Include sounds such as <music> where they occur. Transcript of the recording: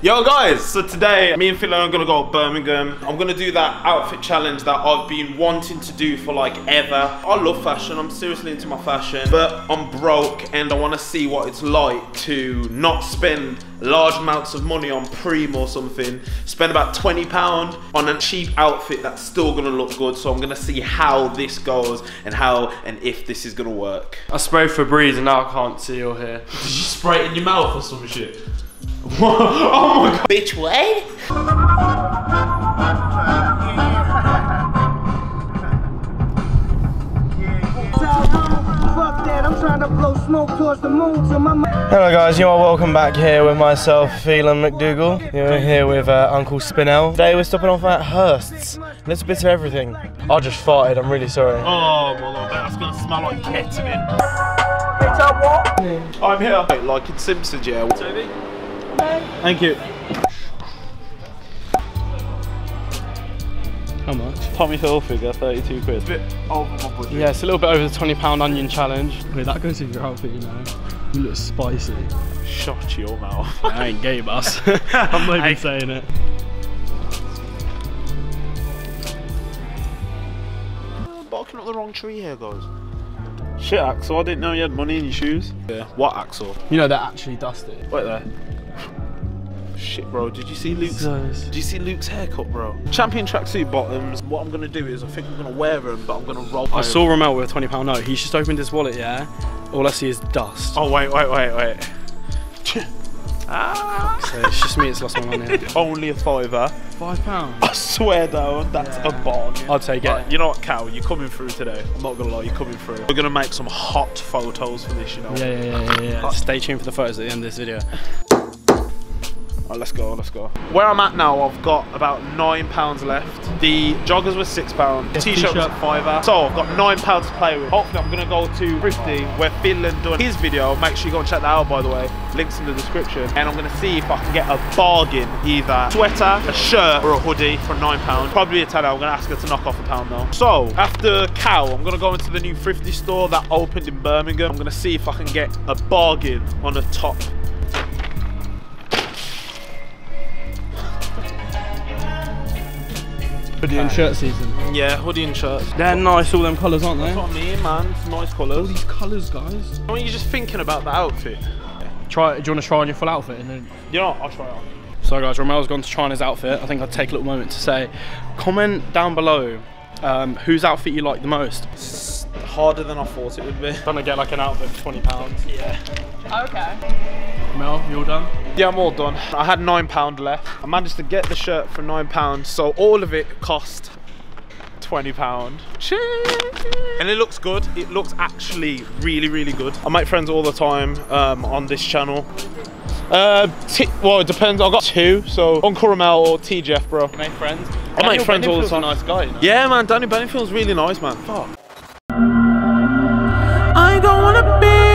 Yo guys, so today me and Phil are gonna go to Birmingham. I'm gonna do that outfit challenge that I've been wanting to do for like ever. I love fashion, I'm seriously into my fashion, but I'm broke and I wanna see what it's like to not spend large amounts of money on Preem or something, spend about 20 pound on a cheap outfit that's still gonna look good. So I'm gonna see how this goes and how and if this is gonna work. I sprayed Febreze and now I can't see or hear. Did you spray it in your mouth or some shit? <laughs> oh my god. Bitch, what? Fuck that, I'm trying to blow smoke towards the moon till my Hello guys, you are welcome back here with myself, Phelan McDougall. You're here with uh, Uncle Spinell. Today we're stopping off at Hurst's. Little bits of everything. I just farted, I'm really sorry. Oh, well, I bet that's gonna smell like ketamine. It's a what? I'm here. Like in Simpsons, yeah. Toby? Thank you. How much? Tommy Hilfiger, 32 quid. Bit over my budget. Yeah, it's a little bit over the £20 onion challenge. Wait, that goes with your outfit, you know. You look spicy. Shut your mouth. <laughs> I ain't gay, boss. <laughs> I'm not even saying it. barking up the wrong tree here, guys. Shit, Axel, I didn't know you had money in your shoes. Yeah. What, Axel? You know, they're actually dusted. Wait there. Shit, bro. Did you see Luke's? Nice. Did you see Luke's haircut, bro? Champion tracksuit bottoms. What I'm gonna do is I think I'm gonna wear them, but I'm gonna roll. I saw Romell with a £20 note. He's just opened his wallet, yeah? All I see is dust. Oh wait, wait, wait, wait. ah. <laughs> So it's just me that's lost my money. <laughs> Only a fiver. Five pounds? I swear though, that's a bargain. I'll take it. Right, you know what, Cal? You're coming through today. I'm not gonna lie, you're coming through. We're gonna make some hot photos for this, you know. Yeah, yeah, yeah, yeah, yeah. Stay tuned for the photos at the end of this video. Right, let's go, let's go. Where I'm at now, I've got about nine pounds left. The joggers were six pounds. The t-shirt was fiver. So I've got nine pounds to play with. Hopefully I'm gonna go to Thrifty where Phelan done his video. Make sure you go and check that out by the way. Links in the description. And I'm gonna see if I can get a bargain, either a sweater, a shirt, or a hoodie for nine pounds. Probably a tenner. I'm gonna ask her to knock off a pound though. So after Cow, I'm gonna go into the new Thrifty store that opened in Birmingham. I'm gonna see if I can get a bargain on a top Hoodie and shirt season. Yeah, hoodie and shirts. They're nice, all them colours, aren't they? That's what I mean, man. It's nice colours. All these colours, guys. When you're just thinking about the outfit, Try. Do you want to try on your full outfit? And then... you know, what, I'll try it on. So, guys, Romell's gone to try on his outfit. I think I'd take a little moment to say, comment down below um, whose outfit you like the most. It's harder than I thought it would be. Trying to get like an outfit for twenty pounds. Yeah. Okay. Mel, you all done? Yeah, I'm all done. I had nine pound left. I managed to get the shirt for nine pounds, so all of it cost twenty pound. And it looks good. It looks actually really, really good. I make friends all the time um, on this channel. Uh, t- well, it depends. I've got two, so Uncle Romell or TGF, bro. Make friends. I make friends all the time. nice guy. You know? Yeah, man. Danny Benningfield's really nice, man. Fuck. I don't wanna be